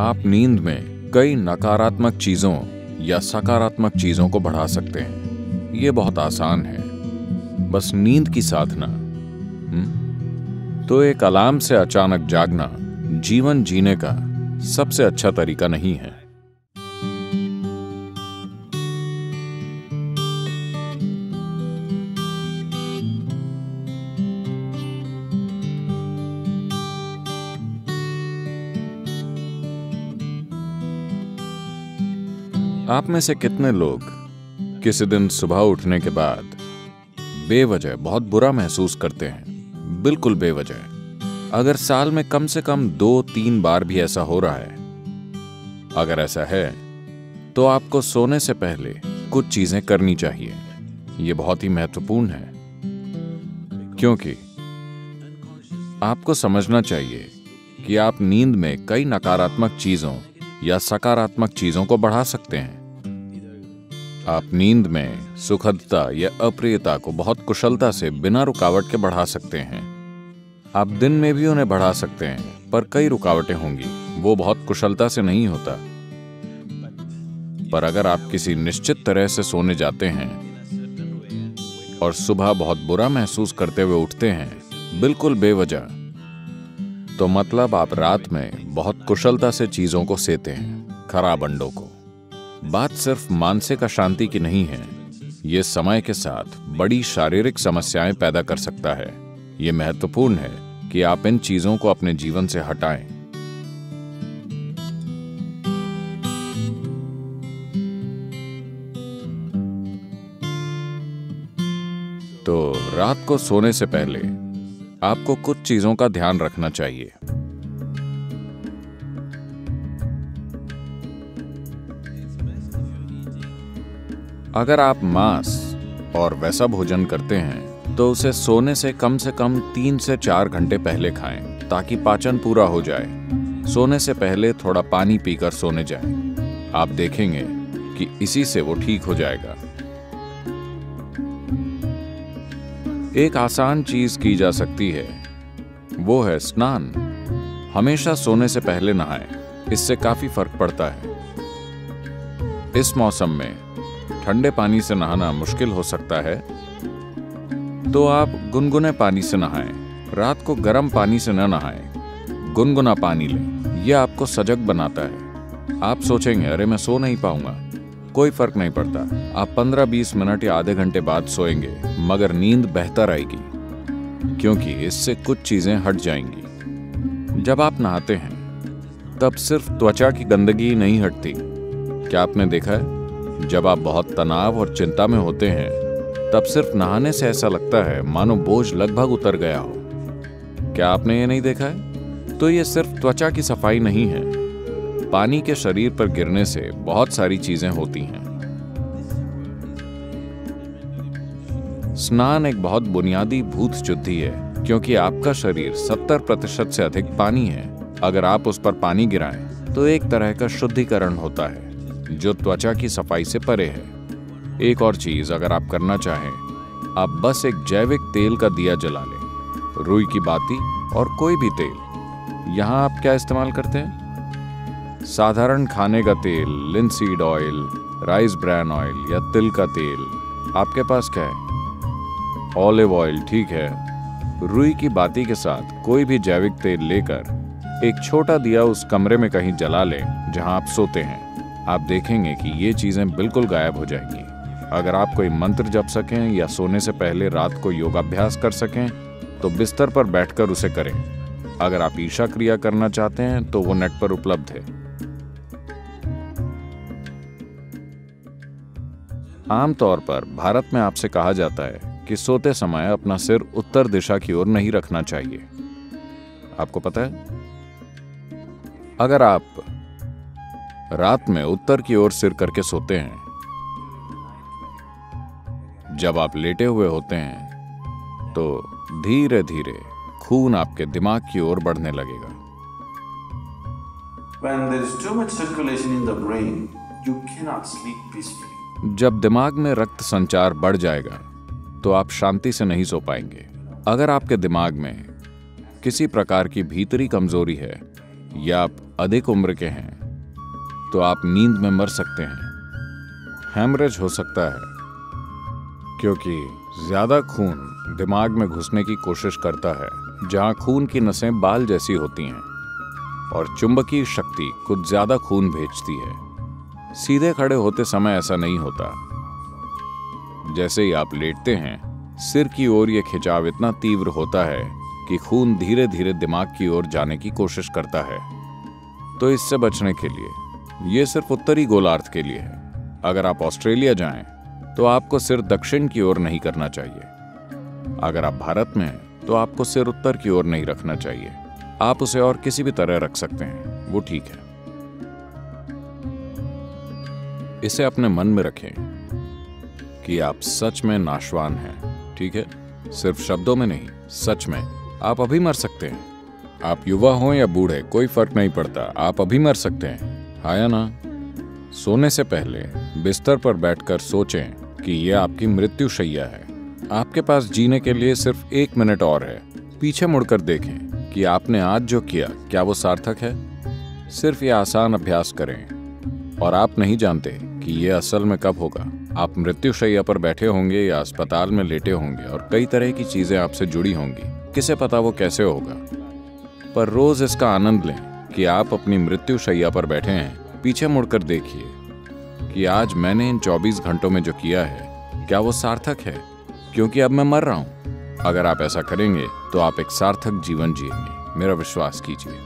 आप नींद में कई नकारात्मक चीज़ों या सकारात्मक चीज़ों को बढ़ा सकते हैं। ये बहुत आसान है। बस नींद की साधना हुँ? तो एक अलार्म से अचानक जागना जीवन जीने का सबसे अच्छा तरीका नहीं है। आप में से कितने लोग किसी दिन सुबह उठने के बाद बेवजह बहुत बुरा महसूस करते हैं? बिल्कुल बेवजह। अगर साल में कम से कम दो, तीन बार भी ऐसा हो रहा है, अगर ऐसा है तो आपको सोने से पहले कुछ चीज़ें करनी चाहिए। यह बहुत ही महत्वपूर्ण है। क्योंकि आपको समझना चाहिए कि आप नींद में कई नकारात्मक चीज़ों या सकारात्मक चीज़ों को बढ़ा सकते हैं। आप नींद में सुखदता या अप्रियता को बहुत कुशलता से बिना रुकावट के बढ़ा सकते हैं। आप दिन में भी उन्हें बढ़ा सकते हैं, पर कई रुकावटें होंगी, वो बहुत कुशलता से नहीं होता। पर अगर आप किसी निश्चित तरह से सोने जाते हैं, और सुबह बहुत बुरा महसूस करते हुए उठते हैं, बिल्कुल बेवजह तो मतलब आप रात में बहुत कुशलता से चीज़ों को सेते हैं, खराब अंडों को। बात सिर्फ़ मानसिक अशांति की नहीं है। ये समय के साथ बड़ी शारीरिक समस्याएँ पैदा कर सकता है। ये महत्वपूर्ण है कि आप इन चीज़ों को अपने जीवन से हटाएँ। तो रात को सोने से पहले आपको कुछ चीज़ों का ध्यान रखना चाहिए। अगर आप मांस और वैसा भोजन करते हैं तो उसे सोने से कम से कम तीन से चार घंटे पहले खाएँ, ताकि पाचन पूरा हो जाए। सोने से पहले थोड़ा पानी पीकर सोने जाएँ। आप देखेंगे कि इसी से वो ठीक हो जाएगा। एक आसान चीज़ की जा सकती है, वो है स्नान। हमेशा सोने से पहले नहाएँ, इससे काफ़ी फ़र्क पड़ता है। इस मौसम में ठंडे पानी से नहाना मुश्किल हो सकता है तो आप गुनगुने पानी से नहाएँ। रात को गर्म पानी से न नहाएँ। गुनगुना पानी लें। यह आपको सजग बनाता है। आप सोचेंगे, अरे, मैं सो नहीं पाऊँगा। कोई फ़र्क नहीं पड़ता। आप 15-20 मिनट या आधे घंटे बाद सोएँगे, मगर नींद बेहतर आएगी, क्योंकि इससे कुछ चीज़ें हट जाएँगी। जब आप नहाते हैं, तब सिर्फ़ त्वचा की गंदगी नहीं हटती। क्या आपने देखा है? जब आप बहुत तनाव और चिंता में होते हैं, तब सिर्फ़ नहाने से ऐसा लगता है मानो बोझ लगभग उतर गया हो। क्या आपने ये नहीं देखा है? तो ये सिर्फ़ त्वचा की सफ़ाई नहीं है। पानी के शरीर पर गिरने से बहुत सारी चीज़ें होती हैं। स्नान एक बहुत बुनियादी भूत शुद्धि है, क्योंकि आपका शरीर 70 प्रतिशत से अधिक पानी है। अगर आप उस पर पानी गिराएँ तो एक तरह का शुद्धिकरण होता है। जो त्वचा की सफ़ाई से परे है। एक और चीज़ अगर आप करना चाहें, आप बस एक जैविक तेल का दिया जला लें। रुई की बाती और कोई भी तेल। यहाँ आप क्या इस्तेमाल करते हैं? साधारण खाने का तेल linseed oil rice bran oil या तिल का तेल आपके पास क्या है? ऑलिव ऑयल ठीक है। रुई की बाती के साथ कोई भी जैविक तेल लेकर एक छोटा दिया उस कमरे में कहीं जला लें जहाँ आप सोते हैं। आप देखेंगे कि ये चीज़ें बिल्कुल गायब हो जाएँगी। अगर आप कोई मंत्र जप सकें या सोने से पहले रात को योगाभ्यास कर सकें तो बिस्तर पर बैठकर उसे करें। अगर आप ईशा क्रिया करना चाहते हैं तो वो नेट पर उपलब्ध है। आमतौर पर भारत में आपसे कहा जाता है कि सोते समय अपना सिर उत्तर दिशा की ओर नहीं रखना चाहिए। आपको पता है? अगर आप रात में उत्तर की ओर सिर करके सोते हैं। जब आप लेटे हुए होते हैं तो धीरे धीरे खून आपके दिमाग की ओर बढ़ने लगेगा। When there is too much circulation in the brain, you cannot sleep peacefully. जब दिमाग में रक्त संचार बढ़ जाएगा तो आप शांति से नहीं सो पाएँगे। अगर आपके दिमाग में किसी प्रकार की भीतरी कमज़ोरी है या आप अधिक उम्र के हैं तो आप नींद में मर सकते हैं। हैमरेज हो सकता है, क्योंकि ज़्यादा खून दिमाग में घुसने की कोशिश करता है, जहाँ खून की नसें बाल जैसी होती हैं, और चुंबकीय शक्ति कुछ ज़्यादा खून भेजती है। सीधे खड़े होते समय ऐसा नहीं होता। जैसे ही आप लेटते हैं, सिर की ओर यह खिंचाव इतना तीव्र होता है कि खून धीरे धीरे दिमाग की ओर जाने की कोशिश करता है। तो इससे बचने के लिए यह सिर्फ़ उत्तरी गोलार्ध के लिए है। अगर आप ऑस्ट्रेलिया जाएँ तो आपको सिर दक्षिण की ओर नहीं करना चाहिए। अगर आप भारत में हैं तो आपको सिर उत्तर की ओर नहीं रखना चाहिए। आप उसे और किसी भी तरह रख सकते हैं। वो ठीक है। इसे अपने मन में रखें कि आप सच में नाशवान हैं, ठीक है? सिर्फ़ शब्दों में नहीं, सच में। आप अभी मर सकते हैं। आप युवा हो या बूढ़े, कोई फ़र्क नहीं पड़ता। आप अभी मर सकते हैं। आया ना? सोने से पहले बिस्तर पर बैठकर सोचें कि यह आपकी मृत्यु शैया है। आपके पास जीने के लिए सिर्फ़ एक मिनट और है। पीछे मुड़कर देखें कि आपने आज जो किया, क्या वो सार्थक है? सिर्फ़ ये आसान अभ्यास करें। और आप नहीं जानते कि ये असल में कब होगा। आप मृत्यु शैया पर बैठे होंगे या अस्पताल में लेटे होंगे और कई तरह की चीज़ें आपसे जुड़ी होंगी। किसे पता वो कैसे होगा? पर रोज इसका आनंद लें। कि आप अपनी मृत्यु शैया पर बैठे हैं। पीछे मुड़कर देखिए कि आज मैंने इन 24 घंटों में जो किया है, क्या वो सार्थक है? क्योंकि अब मैं मर रहा हूँ। अगर आप ऐसा करेंगे तो आप एक सार्थक जीवन जिएँगे। मेरा विश्वास कीजिए।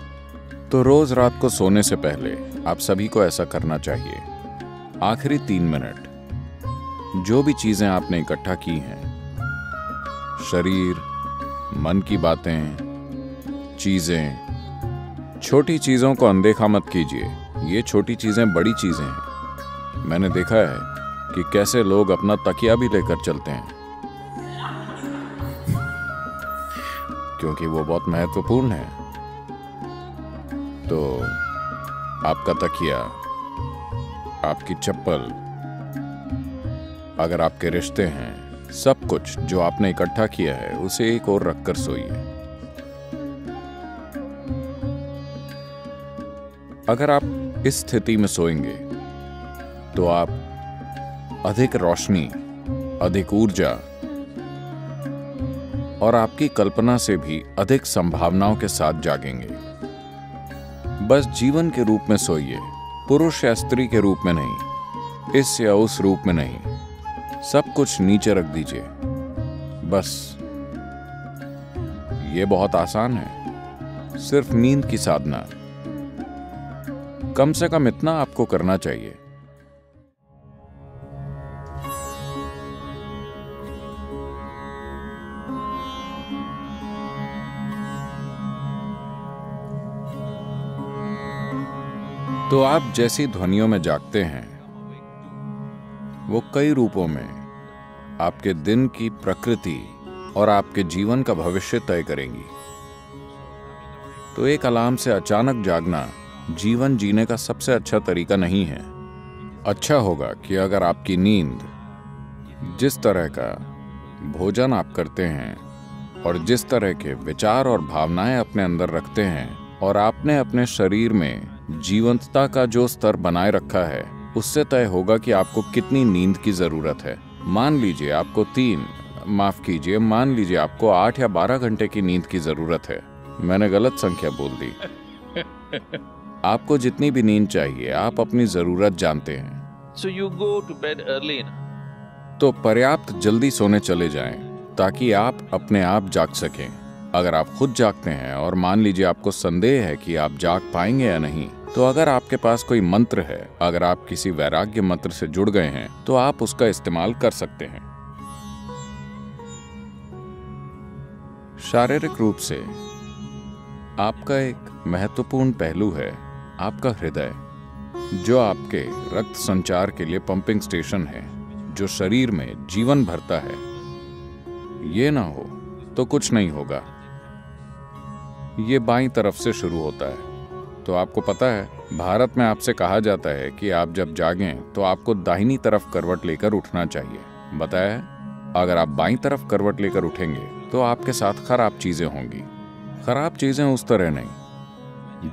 तो रोज रात को सोने से पहले आप सभी को ऐसा करना चाहिए। आखिरी तीन मिनट। जो भी चीज़ें आपने इकट्ठा की हैं, शरीर, मन की बातें, चीज़ें छोटी चीज़ों को अनदेखा मत कीजिए। ये छोटी चीज़ें बड़ी चीज़ें हैं। मैंने देखा है कि कैसे लोग अपना तकिया भी लेकर चलते हैं। क्योंकि वो बहुत महत्वपूर्ण है। तो आपका तकिया, आपकी चप्पल, अगर आपके रिश्ते हैं, सब कुछ जो आपने इकट्ठा किया है, उसे एक और रखकर सोइए। अगर आप इस स्थिति में सोएँगे तो आप अधिक रोशनी, अधिक ऊर्जा और आपकी कल्पना से भी अधिक संभावनाओं के साथ जागेंगे। बस जीवन के रूप में सोइए, पुरुष या स्त्री के रूप में नहीं, इस या उस रूप में नहीं। सब कुछ नीचे रख दीजिए। बस। ये बहुत आसान है। सिर्फ़ नींद की साधना। कम से कम इतना आपको करना चाहिए। तो आप जैसी ध्वनियों में जागते हैं, वो कई रूपों में आपके दिन की प्रकृति और आपके जीवन का भविष्य तय करेंगी। तो एक अलार्म से अचानक जागना जीवन जीने का सबसे अच्छा तरीका नहीं है। अच्छा होगा कि अगर आपकी नींद जिस तरह का भोजन आप करते हैं और जिस तरह के विचार और भावनाएँ अपने अंदर रखते हैं और आपने अपने शरीर में जीवंतता का जो स्तर बनाए रखा है, उससे तय होगा कि आपको कितनी नींद की ज़रूरत है। मान लीजिए आपको तीन, माफ़ कीजिए, मान लीजिए आपको आठ या बारह घंटे की नींद की ज़रूरत है। मैंने गलत संख्या बोल दी। आपको जितनी भी नींद चाहिए आप अपनी ज़रूरत जानते हैं। So you go to bed early. तो पर्याप्त जल्दी सोने चले जाएँ ताकि आप अपने आप जाग सकें। अगर आप खुद जागते हैं और मान लीजिए आपको संदेह है कि आप जाग पाएँगे या नहीं तो अगर आपके पास कोई मंत्र है अगर आप किसी वैराग्य मंत्र से जुड़ गए हैं तो आप उसका इस्तेमाल कर सकते हैं। शारीरिक रूप से आपका एक महत्वपूर्ण पहलू है। आपका हृदय, जो आपके रक्त संचार के लिए पंपिंग स्टेशन है, जो शरीर में जीवन भरता है, ये ना हो तो कुछ नहीं होगा। ये बाई तरफ़ से शुरू होता है। तो आपको पता है, भारत में आपसे कहा जाता है कि आप जब जागें तो आपको दाहिनी तरफ़ करवट लेकर उठना चाहिए। बताया? अगर आप बाई तरफ़ करवट लेकर उठेंगे तो आपके साथ खराब चीज़ें होंगी। खराब चीज़ें उस तरह नहीं।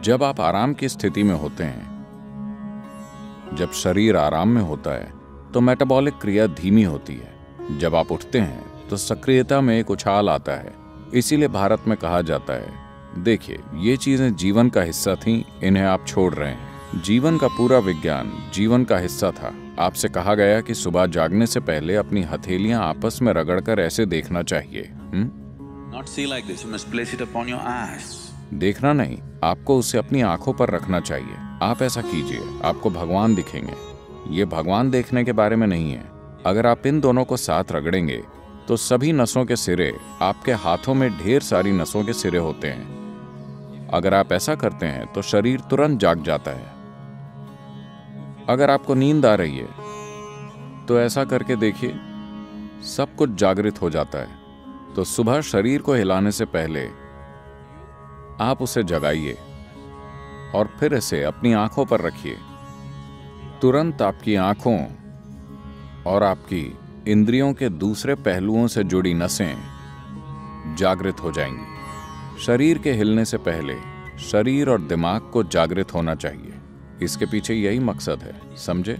जब आप आराम की स्थिति में होते हैं, जब शरीर आराम में होता है तो मेटाबॉलिक क्रिया धीमी होती है जब आप उठते हैं तो सक्रियता में एक उछाल आता है इसीलिए भारत में कहा जाता है, देखिए, ये चीज़ें जीवन का हिस्सा थीं, इन्हें आप छोड़ रहे हैं जीवन का पूरा विज्ञान जीवन का हिस्सा था आपसे कहा गया कि सुबह जागने से पहले अपनी हथेलियाँ आपस में रगड़कर ऐसे देखना चाहिए हुँ? Not see like this. You must place it upon your eyes. देखना नहीं, आपको उसे अपनी आँखों पर रखना चाहिए। आप ऐसा कीजिए, आपको भगवान दिखेंगे। ये भगवान देखने के बारे में नहीं है। अगर आप इन दोनों को साथ रगड़ेंगे तो सभी नसों के सिरे आपके हाथों में ढेर सारी नसों के सिरे होते हैं। अगर आप ऐसा करते हैं तो शरीर तुरंत जाग जाता है। अगर आपको नींद आ रही है तो ऐसा करके देखिए, सब कुछ जागृत हो जाता है। तो सुबह शरीर को हिलाने से पहले आप उसे जगाइए और फिर इसे अपनी आँखों पर रखिए। तुरंत आपकी आँखों और आपकी इंद्रियों के दूसरे पहलुओं से जुड़ी नसें जागृत हो जाएँगी। शरीर के हिलने से पहले शरीर और दिमाग को जागृत होना चाहिए। इसके पीछे यही मकसद है, समझे?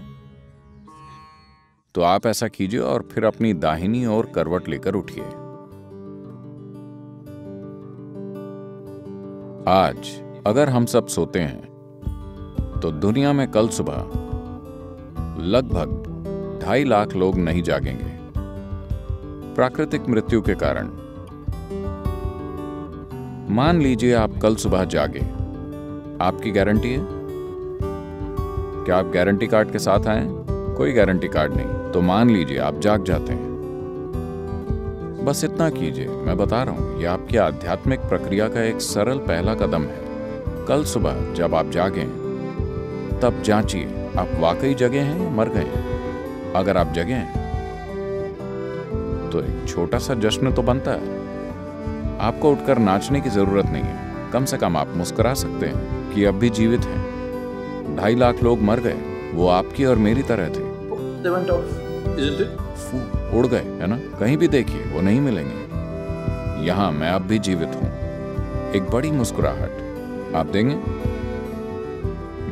तो आप ऐसा कीजिए और फिर अपनी दाहिनी ओर करवट लेकर उठिए। आज अगर हम सब सोते हैं तो दुनिया में कल सुबह लगभग ढाई लाख लोग नहीं जागेंगे। प्राकृतिक मृत्यु के कारण। मान लीजिए आप कल सुबह जागे। आपकी गारंटी है? क्या आप गारंटी कार्ड के साथ आए? कोई गारंटी कार्ड नहीं। तो मान लीजिए आप जाग जाते हैं। बस इतना कीजिए, मैं बता रहा हूँ। यह आपकी आध्यात्मिक प्रक्रिया का एक सरल पहला कदम है। कल सुबह जब आप जागें तब जांचिए आप वाकई जगे हैं या मर गए हैं? अगर आप जगे हैं तो एक छोटा सा जश्न तो बनता है। आपको उठकर नाचने की ज़रूरत नहीं है। कम से कम आप मुस्कुरा सकते हैं कि अब भी जीवित हैं। ढाई लाख लोग मर गए वो आपकी और मेरी तरह थे। उड़ गए है ना? कहीं भी देखिए वो नहीं मिलेंगे। यहाँ मैं अब भी जीवित हूँ। एक बड़ी मुस्कुराहट। आप देंगे?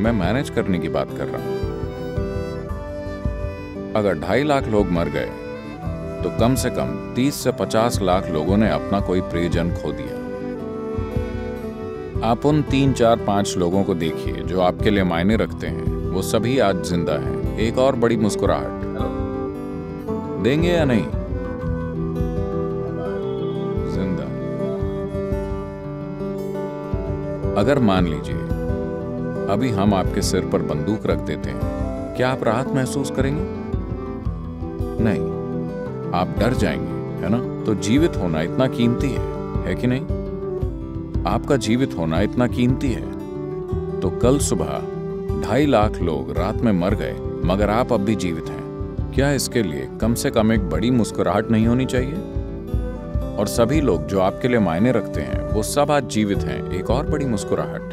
मैं मैनेज करने की बात कर रहा हूँ। अगर ढाई लाख लोग मर गए तो कम से कम 30 से 50 लाख लोगों ने अपना कोई प्रियजन खो दिया। आप उन तीन, चार, पाँच लोगों को देखिए जो आपके लिए मायने रखते हैं। वो सभी आज ज़िंदा हैं। एक और बड़ी मुस्कुराहट। देंगे या नहीं? अगर मान लीजिए, अभी हम आपके सिर पर बंदूक रख देते हैं, क्या आप राहत महसूस करेंगे? नहीं, आप डर जाएँगे, है ना? तो जीवित होना इतना कीमती है है कि नहीं? आपका जीवित होना इतना कीमती है। तो कल सुबह ढाई लाख लोग रात में मर गए, मगर आप अब भी जीवित हैं। क्या इसके लिए कम से कम एक बड़ी मुस्कुराहट नहीं होनी चाहिए? और सभी लोग जो आपके लिए मायने रखते हैं, वो सब आज जीवित हैं। एक और बड़ी मुस्कुराहट।